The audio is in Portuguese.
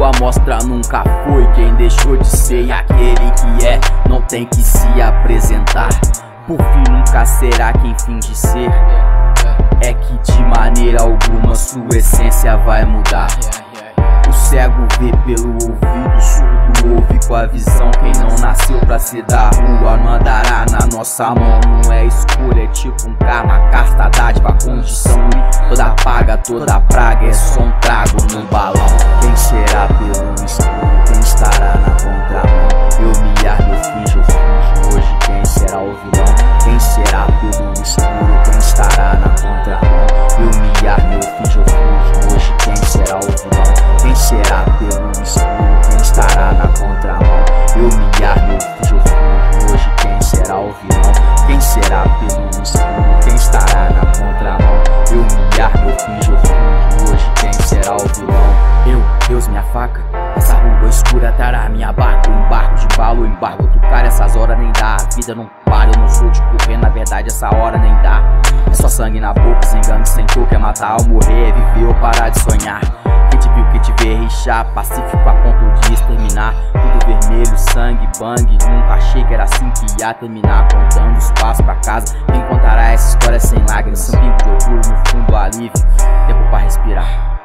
sua mostra nunca foi quem deixou de ser aquele que é não tem que se apresentar. Por fim, nunca será quem finge ser. É que de maneira alguma sua essência vai mudar. O cego vê pelo ouvido, surdo ouve com a visão. Quem não nasceu pra ser da rua não andará na nossa mão. Não é escolha, é tipo um karma, carta, dádiva, condição. E toda paga, toda praga é só rua escura trará minha barca. Embarco de balo, eu embarco outro cara. Essas horas nem dá. A vida não para, eu não sou de correr. Na verdade, essa hora nem dá. É só sangue na boca, sem gangue, sem toque. É matar ou morrer, é viver ou parar de sonhar. Quem te viu, quem te vê rixar. Pacífico a ponto de exterminar. Tudo vermelho, sangue, bang. Nunca achei que era assim que ia terminar. Contando os passos pra casa. Quem contará essa história sem lágrimas? Um pingo de orgulho, no fundo alívio. Tempo pra respirar.